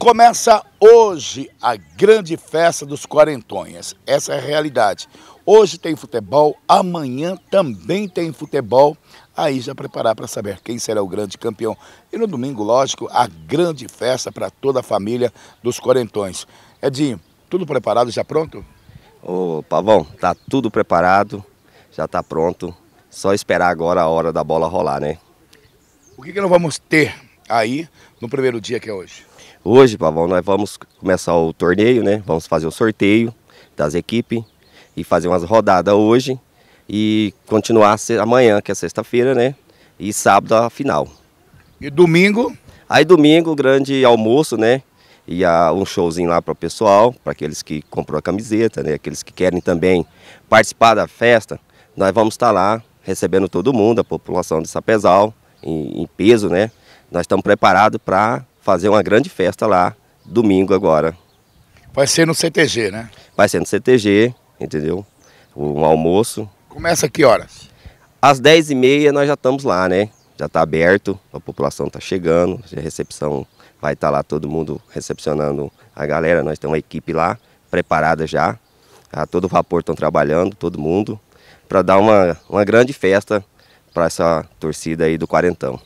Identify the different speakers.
Speaker 1: Começa hoje a grande festa dos quarentões. Essa é a realidade. Hoje tem futebol, amanhã também tem futebol. Aí já preparar para saber quem será o grande campeão. E no domingo, lógico, a grande festa para toda a família dos quarentões. Edinho, tudo preparado, já pronto?
Speaker 2: Ô, Pavão, tá tudo preparado, já tá pronto. Só esperar agora a hora da bola rolar, né?
Speaker 1: O que, que nós vamos ter aí no primeiro dia que é hoje?
Speaker 2: Hoje, Pavão, nós vamos começar o torneio, né? Vamos fazer o sorteio das equipes e fazer umas rodadas hoje e continuar amanhã, que é sexta-feira, né? E sábado a final.
Speaker 1: E domingo?
Speaker 2: Aí domingo, grande almoço, né? E a, um showzinho lá para o pessoal, para aqueles que comprou a camiseta, né? Aqueles que querem também participar da festa. Nós vamos estar lá recebendo todo mundo, a população de Sapezal, em, em peso, né? Nós estamos preparados para fazer uma grande festa lá, domingo agora.
Speaker 1: Vai ser no CTG, né?
Speaker 2: Vai ser no CTG, entendeu? Um almoço.
Speaker 1: Começa que horas?
Speaker 2: Às 10h30 nós já estamos lá, né? Já está aberto, a população está chegando, a recepção vai estar tá lá todo mundo recepcionando a galera. Nós temos uma equipe lá preparada já. A todo vapor estão trabalhando, todo mundo, para dar uma, uma grande festa para essa torcida aí do Quarentão.